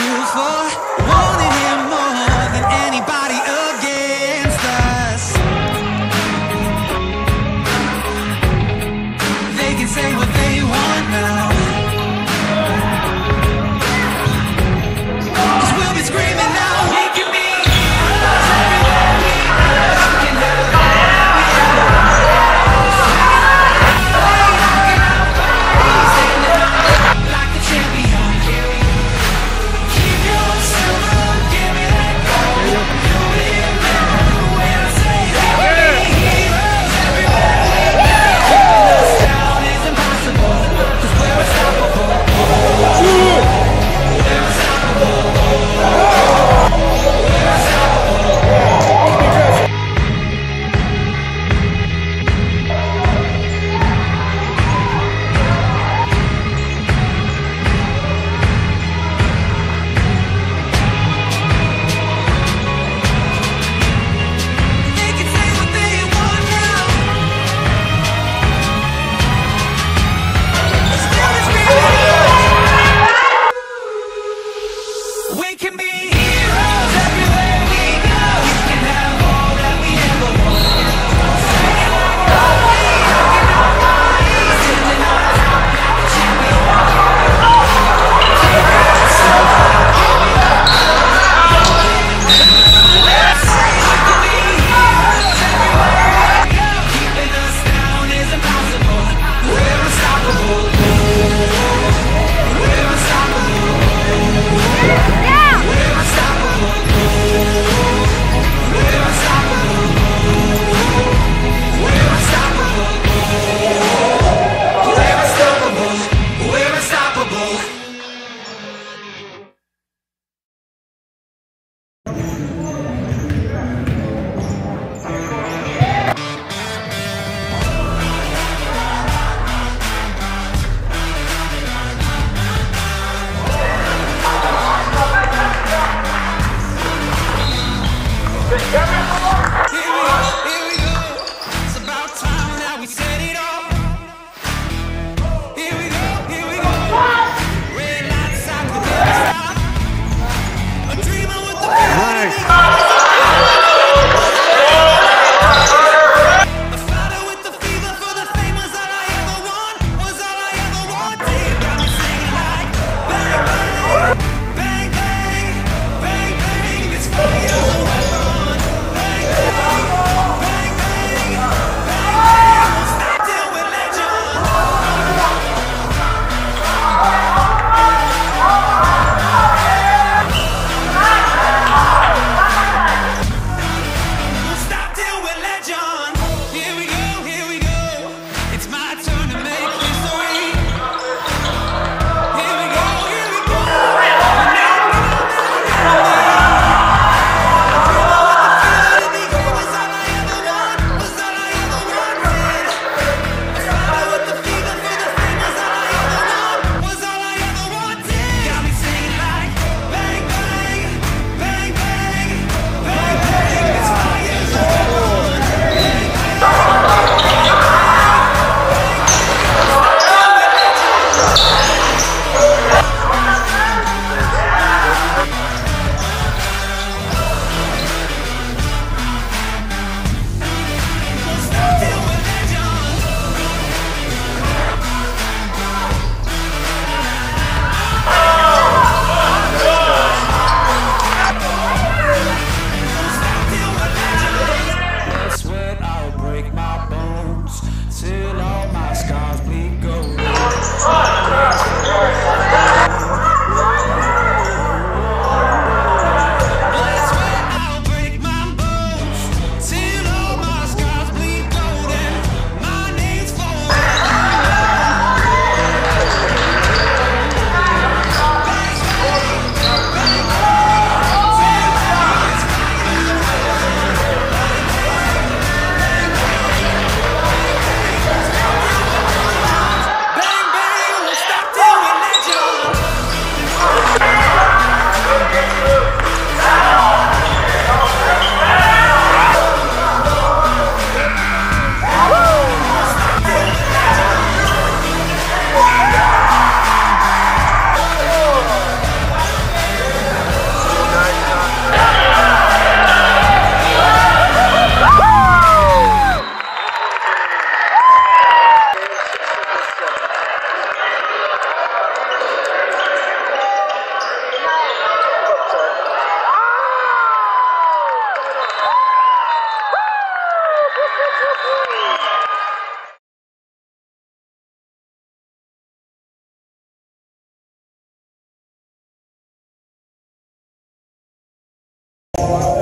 you for wanting Wow.